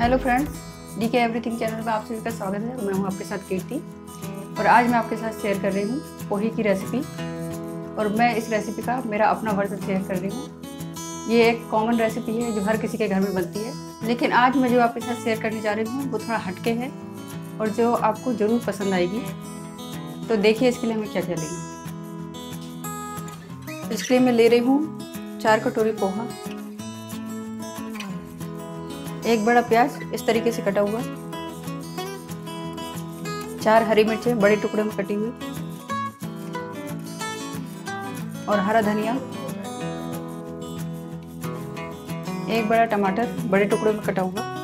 Hello friends D K everything channel में आप सभी का स्वागत है। मैं हूँ आपके साथ कीर्ति। और आज मैं आपके साथ शेयर कर रही हूँ पोहे की रेसिपी और मैं इस रेसिपी का मेरा अपना वर्जन शेयर कर रही हूँ। ये एक कॉमन रेसिपी है जो हर किसी के घर में बनती है। लेकिन आज मैं जो आपके साथ शेयर करने जा रही हूँ, वो थोड़ा हटके है और जो आपको ज़रूर पसंद आएगी। तो देखिए इसके लिए हमें क्या क्या लेंगे इसके लिए मैं ले रही हूँ चार कटोरी पोहा। एक बड़ा प्याज इस तरीके से कटा हुआ। चार हरी मिर्चें बड़े टुकड़े में कटी हुई। और हरा धनिया। एक बड़ा टमाटर बड़े टुकड़े में कटा हुआ।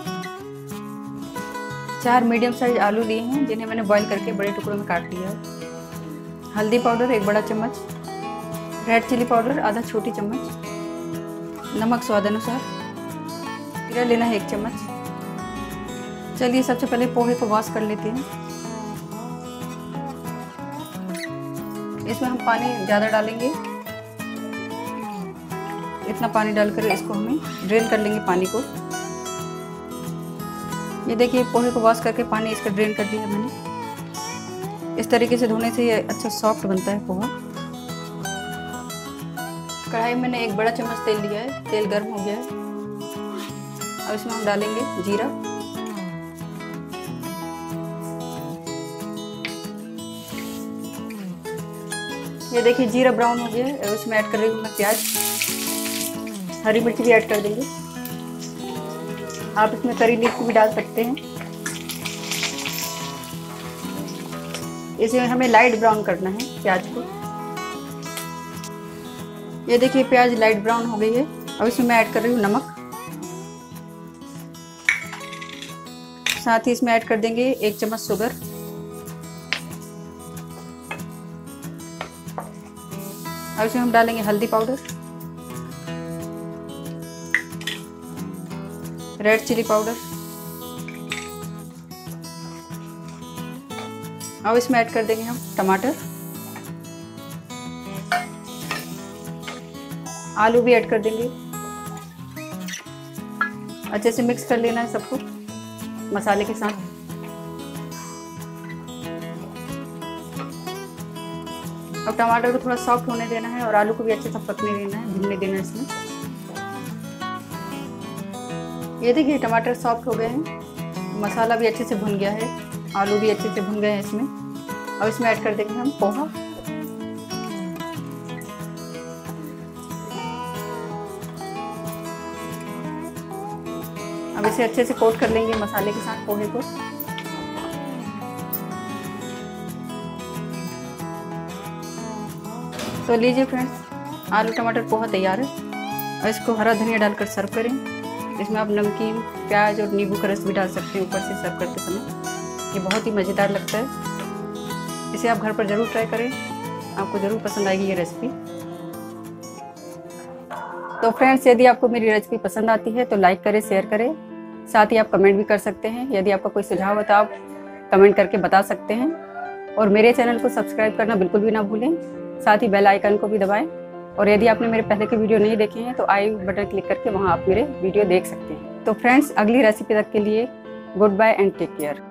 चार मीडियम साइज़ आलू लिए हैं, जिन्हें मैंने बॉईल करके बड़े टुकड़ों में काट लिया है। हल्दी पाउडर एक बड़ा चम्मच। रेड चिली पाउडर आधा छोटी चम्मच। नमक स्वाद अनुसार। जीरा लेना है एक चम्मच। चलिए, सबसे पहले पोहे को वॉश कर लेते हैं। इसमें हम पानी ज़्यादा डालेंगे। इतना पानी डालकर इसको हमें ड्रेन कर लेंगे पानी को। ये देखिए, पोहे को वॉश करके पानी इसका ड्रेन कर दिया मैंने। इस तरीके से धोने से ये अच्छा सॉफ्ट बनता है पोहा। कढ़ाई मैंने एक बड़ा चम्मच तेल लिया है। तेल गर्म हो गया है। अब इसमें हम डालेंगे जीरा। ये देखिए जीरा ब्राउन हो गया है उसमें ऐड कर रही हूँ मैं प्याज। हरी मिर्च भी ऐड कर देंगे। आप इसमें करी लीफ भी डाल सकते हैं। इसे हमें लाइट ब्राउन करना है, प्याज को। ये देखिए प्याज लाइट ब्राउन हो गई है अब इसमें मैं ऐड कर रही हूँ नमक। साथ ही इसमें ऐड कर देंगे एक चम्मच शुगर। अब इसमें हम डालेंगे हल्दी पाउडर। Red chilli powder. अब इसमें ऐड कर देंगे हम टमाटर। आलू भी ऐड कर देंगे। अच्छे से मिक्स कर लेना है सबको। मसाले के साथ। अब टमाटर को थोड़ा सॉफ्ट होने देना है और आलू को भी अच्छे से पकने देना है, भुनने देना है इसमें। ये देखिए, टमाटर सॉफ्ट हो गए हैं। मसाला भी अच्छे से भुन गया है, आलू भी अच्छे से भुन गए हैं इसमें। अब इसमें ऐड कर देंगे हम पोहा। इसे अच्छे से कोट कर लेंगे मसाले के साथ पोहे को। तो लीजिए फ्रेंड्स, आलू टमाटर पोहा तैयार है। और इसको हरा धनिया डालकर सर्व करें। इसमें आप नमकीन, प्याज और नींबू का रस भी डाल सकते हैं ऊपर से सर्व करते समय। ये बहुत ही मज़ेदार लगता है। इसे आप घर पर ज़रूर ट्राई करें। आपको ज़रूर पसंद आएगी ये रेसिपी। तो फ्रेंड्स, यदि आपको मेरी रेसिपी पसंद आती है तो लाइक करें, शेयर करें। साथ ही आप कमेंट भी कर सकते हैं। यदि आपका कोई सुझाव हो तो आप कमेंट करके बता सकते हैं। और मेरे चैनल को सब्सक्राइब करना बिल्कुल भी ना भूलें। साथ ही बेल आइकन को भी दबाएँ। और यदि आपने मेरे पहले के वीडियो नहीं देखे हैं तो आई बटन क्लिक करके वहाँ आप मेरे वीडियो देख सकते हैं। तो फ्रेंड्स अगली रेसिपी तक के लिए good bye and take care